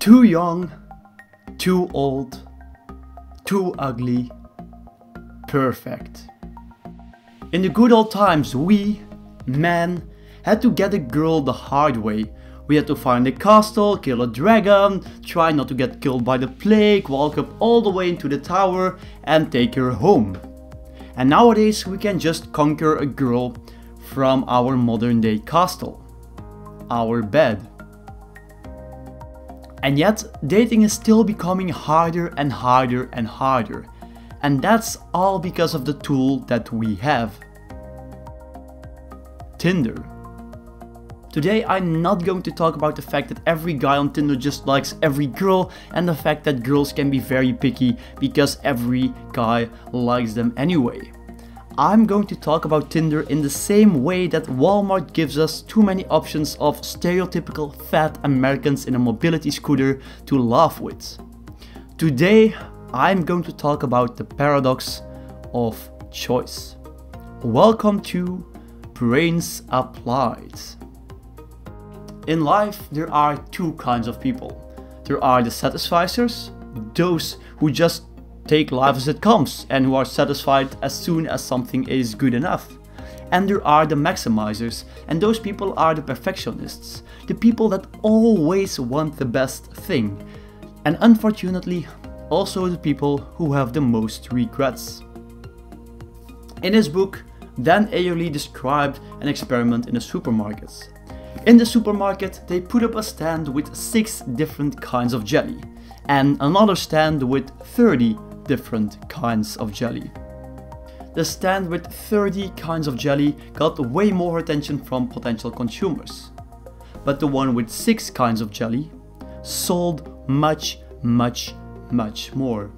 Too young, too old, too ugly, perfect. In the good old times, we, men, had to get a girl the hard way. We had to find a castle, kill a dragon, try not to get killed by the plague, walk up all the way into the tower and take her home. And nowadays we can just conquer a girl from our modern day castle, our bed. And yet, dating is still becoming harder and harder and harder. And that's all because of the tool that we have. Tinder. Today I'm not going to talk about the fact that every guy on Tinder just likes every girl and the fact that girls can be very picky because every guy likes them anyway. I'm going to talk about Tinder in the same way that Walmart gives us too many options of stereotypical fat Americans in a mobility scooter to laugh with. Today, I'm going to talk about the paradox of choice. Welcome to Brains Applied. In life, there are two kinds of people. There are the satisficers, those who just take life as it comes and who are satisfied as soon as something is good enough. And there are the maximizers, and those people are the perfectionists, the people that always want the best thing. And unfortunately, also the people who have the most regrets. In his book, Dan Ariely described an experiment in a supermarket. In the supermarket, they put up a stand with 6 different kinds of jelly, and another stand with 30 different kinds of jelly. The stand with 30 kinds of jelly got way more attention from potential consumers. But the one with 6 kinds of jelly sold much, much, much more.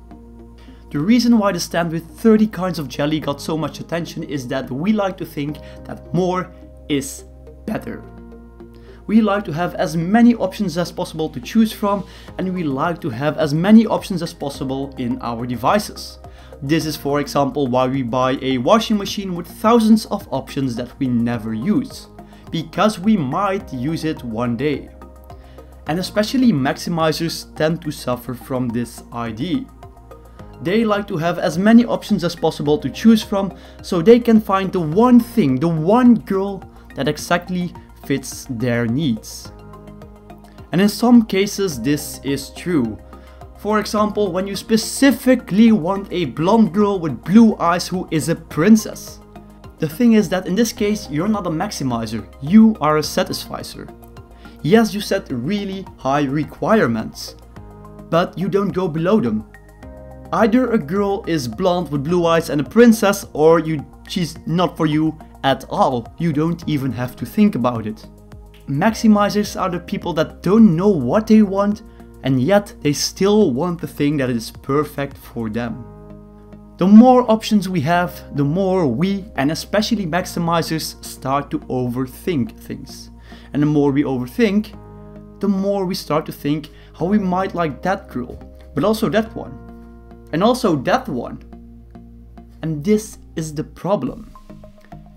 The reason why the stand with 30 kinds of jelly got so much attention is that we like to think that more is better. We like to have as many options as possible to choose from and we like to have as many options as possible in our devices. This is for example why we buy a washing machine with thousands of options that we never use. Because we might use it one day. And especially maximizers tend to suffer from this idea. They like to have as many options as possible to choose from so they can find the one thing, the one girl that exactly fits their needs. And in some cases this is true. For example, when you specifically want a blonde girl with blue eyes who is a princess. The thing is that in this case, you're not a maximizer, you are a satisficer. Yes, you set really high requirements, but you don't go below them. Either a girl is blonde with blue eyes and a princess, or you she's not for you at all. You don't even have to think about it. Maximizers are the people that don't know what they want and yet they still want the thing that is perfect for them. The more options we have, the more we, and especially maximizers, start to overthink things. And the more we overthink, the more we start to think how we might like that girl, but also that one, and also that one. And this is the problem.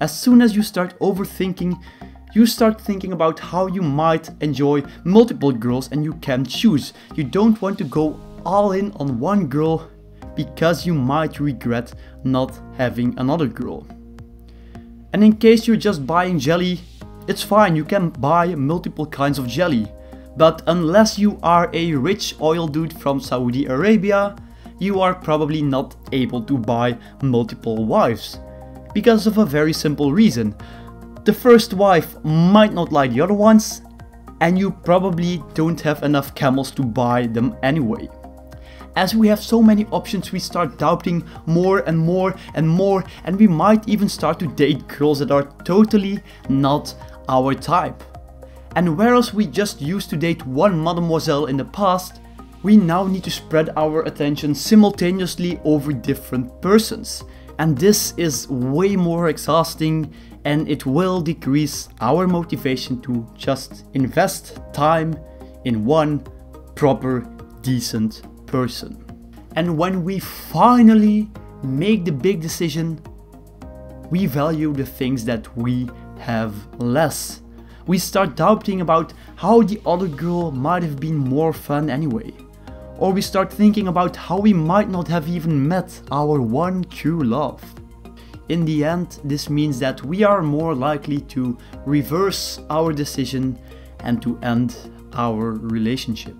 As soon as you start overthinking, you start thinking about how you might enjoy multiple girls and you can choose. You don't want to go all in on one girl because you might regret not having another girl. And in case you're just buying jelly, it's fine, you can buy multiple kinds of jelly. But unless you are a rich oil dude from Saudi Arabia, you are probably not able to buy multiple wives because of a very simple reason. The first wife might not like the other ones, and you probably don't have enough camels to buy them anyway. As we have so many options, we start doubting more and more and more, and we might even start to date girls that are totally not our type. And whereas we just used to date one mademoiselle in the past, we now need to spread our attention simultaneously over different persons and this is way more exhausting and it will decrease our motivation to just invest time in one proper decent person. And when we finally make the big decision, we value the things that we have less. We start doubting about how the other girl might have been more fun anyway. Or we start thinking about how we might not have even met our one true love. In the end, this means that we are more likely to reverse our decision and to end our relationship.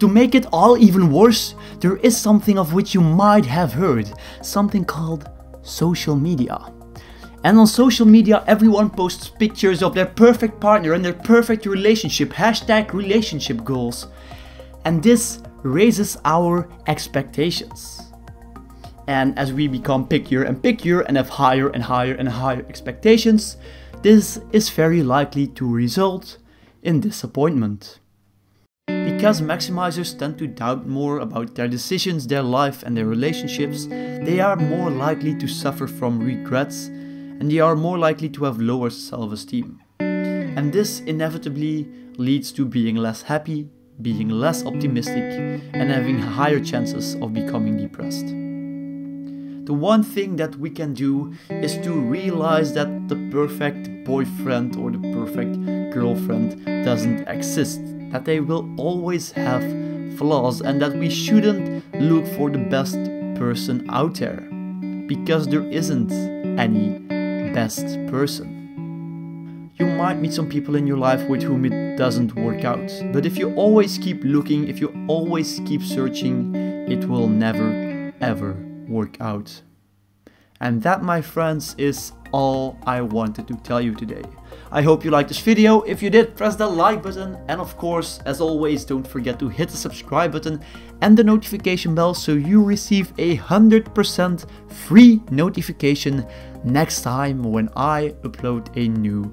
To make it all even worse, there is something of which you might have heard, something called social media. And on social media, everyone posts pictures of their perfect partner and their perfect relationship, hashtag relationship goals. And this raises our expectations. And as we become pickier and pickier and have higher and higher and higher expectations, this is very likely to result in disappointment. Because maximizers tend to doubt more about their decisions, their life, and their relationships, they are more likely to suffer from regrets and they are more likely to have lower self esteem. And this inevitably leads to being less happy, being less optimistic, and having higher chances of becoming depressed. The one thing that we can do is to realize that the perfect boyfriend or the perfect girlfriend doesn't exist, that they will always have flaws, and that we shouldn't look for the best person out there because there isn't any best person. You might meet some people in your life with whom it doesn't work out, but if you always keep looking, if you always keep searching, it will never ever work out. And that, my friends, is all I wanted to tell you today. I hope you liked this video. If you did, press the like button. And of course, as always, don't forget to hit the subscribe button and the notification bell so you receive a 100% free notification next time when I upload a new